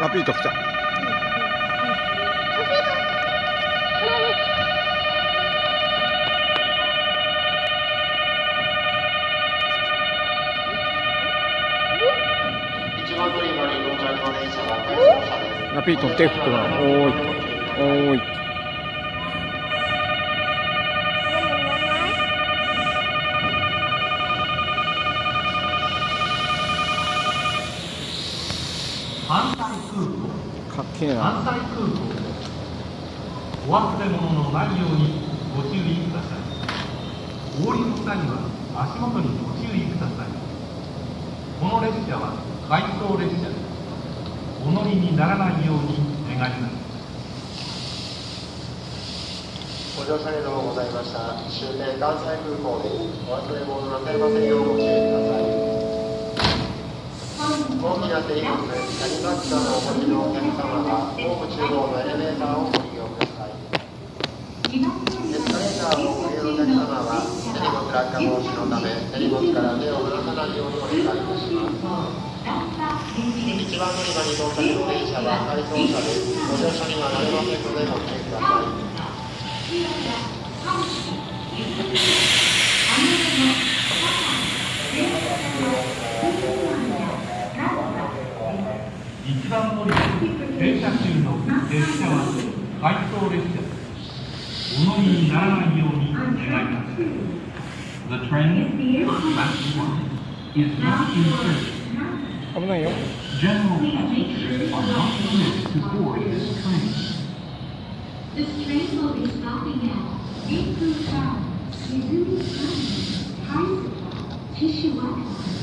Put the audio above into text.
ラピート来た。ラピート手振ってもらう。おーい。おーい。反対空港かっけえな。反対空港お忘れ物のないようにご注意くださいお降りの際は足元にご注意くださいこの列車は回送列車ですお乗りにならないように願いますご乗車ありがとうございました。終点関西空港です。お忘れ物なさいませんよう大きな手荷物、キャリーバッグなどをお持ちのお客様は、ホーム中央のエレベーターをご利用ください。エスカレーターをご利用のお客様は、手荷物落下防止のため、手荷物から手を離さないようにお願いいたします。一番乗り場に到着の電車は回送車です。ご乗車にはなれませんのでご注意ください。一番乗り場停車中の列車は回送列車ですお乗りにならないように願います The train class one is not in service 危ないよ。 General passengers are not permitted to board this train This train will be stopping at Riku Town, Izumi Town, Kaizuka, Kishiwaka,